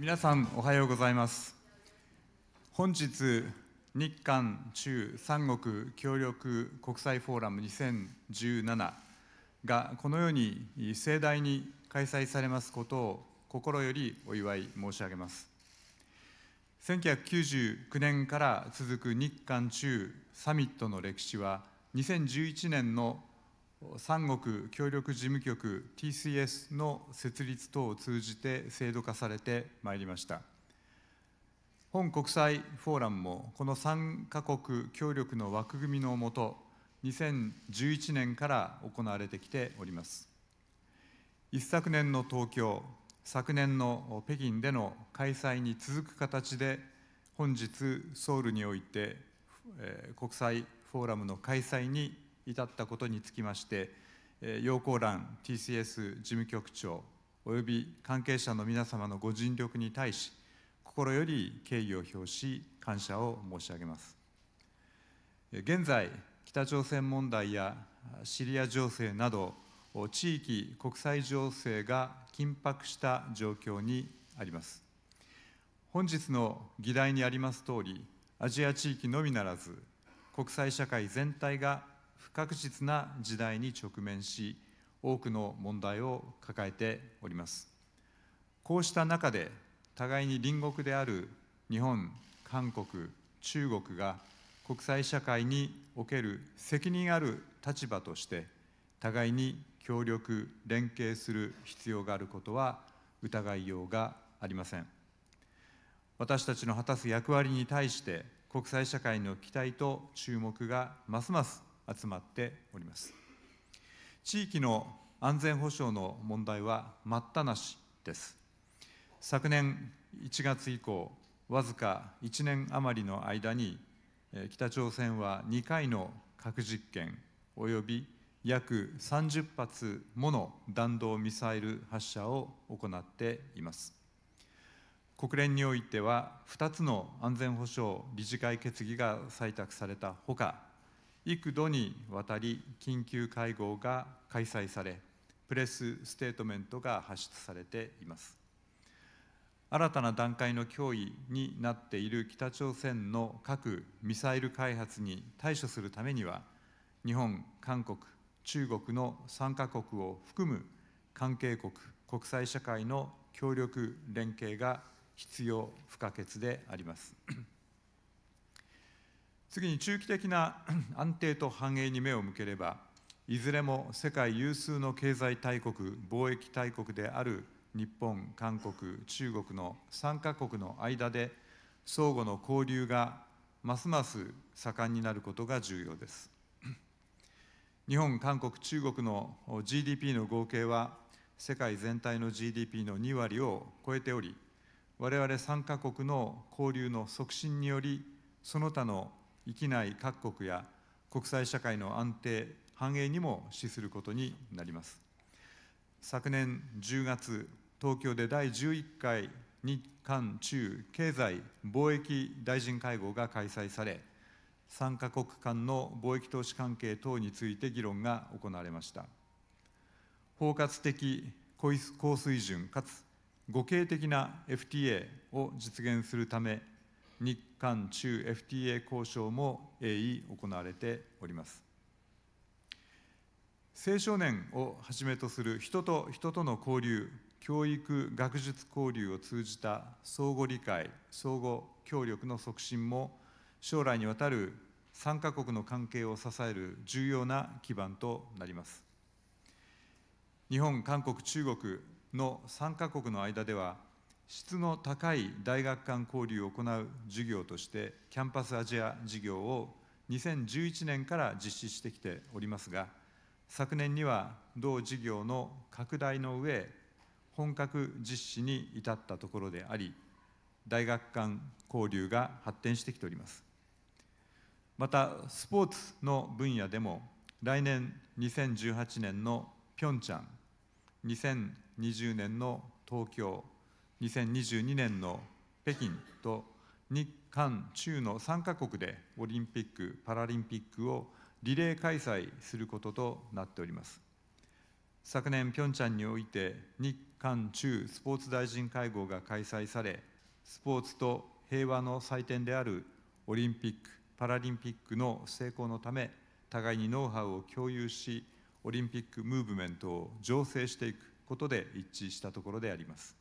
皆さんおはようございます。本日日韓中三国協力国際フォーラム2017がこのように盛大に開催されますことを心よりお祝い申し上げます。1999年から続く日韓中サミットの歴史は2011年の三国協力事務局 TCS の設立等を通じて制度化されてまいりました。本国際フォーラムもこの3カ国協力の枠組みのもと2011年から行われてきております。一昨年の東京昨年の北京での開催に続く形で本日ソウルにおいて、えー、国際フォーラムの開催に至ったことにつきまして、陽光蘭 TCS 事務局長および関係者の皆様のご尽力に対し、心より敬意を表し、感謝を申し上げます。現在、北朝鮮問題やシリア情勢など、地域、国際情勢が緊迫した状況にあります。本日の議題にありますとおり、アジア地域のみならず、国際社会全体が不確実な時代に直面し、多くの問題を抱えております。こうした中で、互いに隣国である日本、韓国、中国が国際社会における責任ある立場として、互いに協力、連携する必要があることは疑いようがありません。私たちの果たす役割に対して、国際社会の期待と注目がますます集まっております。地域の安全保障の問題は待ったなしです。昨年1月以降わずか1年余りの間に北朝鮮は2回の核実験および約30発もの弾道ミサイル発射を行っています。国連においては2つの安全保障理事会決議が採択されたほか幾度にわたり緊急会合が開催され、プレスステートメントが発出されています。新たな段階の脅威になっている北朝鮮の核・ミサイル開発に対処するためには、日本、韓国、中国の3カ国を含む関係国、国際社会の協力、連携が必要不可欠であります。次に中期的な 安定と繁栄に目を向ければ、いずれも世界有数の経済大国、貿易大国である日本、韓国、中国の3カ国の間で、相互の交流がますます盛んになることが重要です。日本、韓国、中国の GDP の合計は、世界全体の GDP の2割を超えており、我々3カ国の交流の促進により、その他の域内各国や国際社会の安定、繁栄にも資することになります。昨年10月、東京で第11回日韓中経済貿易大臣会合が開催され、3カ国間の貿易投資関係等について議論が行われました。包括的高水準かつ互恵的な FTA を実現するため、日韓中 FTA 交渉も鋭意行われております。青少年をはじめとする人と人との交流、教育・学術交流を通じた相互理解、相互協力の促進も将来にわたる3カ国の関係を支える重要な基盤となります。日本、韓国、中国の3カ国の間では質の高い大学間交流を行う事業としてキャンパスアジア事業を2011年から実施してきておりますが昨年には同事業の拡大の上本格実施に至ったところであり大学間交流が発展してきております。またスポーツの分野でも来年2018年のピョンチャン2020年の東京2022年の北京と日韓中の3カ国でオリンピック・パラリンピックをリレー開催することとなっております昨年、ピョンチャンにおいて日韓中スポーツ大臣会合が開催され、スポーツと平和の祭典であるオリンピック・パラリンピックの成功のため、互いにノウハウを共有し、オリンピックムーブメントを醸成していくことで一致したところであります。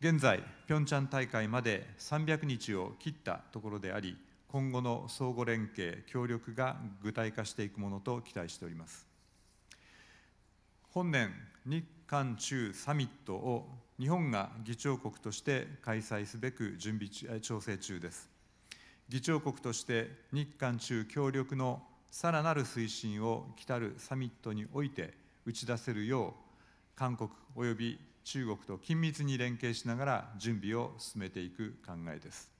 現在、ピョンチャン大会まで300日を切ったところであり、今後の相互連携、協力が具体化していくものと期待しております。本年、日韓中サミットを日本が議長国として開催すべく準備調整中です。議長国として日韓中協力のさらなる推進を来たるサミットにおいて打ち出せるよう、韓国及び中国と緊密に連携しながら準備を進めていく考えです。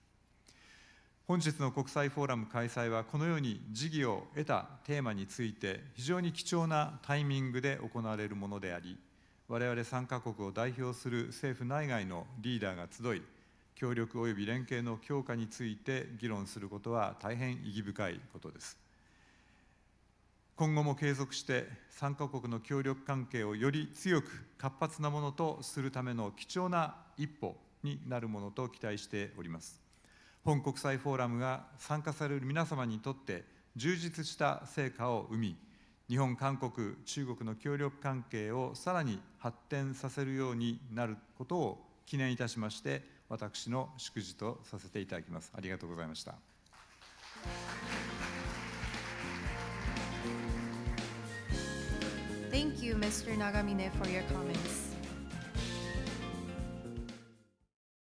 本日の国際フォーラム開催はこのように時宜を得たテーマについて非常に貴重なタイミングで行われるものであり我々参加国を代表する政府内外のリーダーが集い協力及び連携の強化について議論することは大変意義深いことです今後も継続して参加国の協力関係をより強く活発なものとするための貴重な一歩になるものと期待しております。本国際フォーラムが参加される皆様にとって充実した成果を生み日本、韓国、中国の協力関係をさらに発展させるようになることを記念いたしまして私の祝辞とさせていただきます。ありがとうございました。Thank you, Mr. Nagamine, for your comments.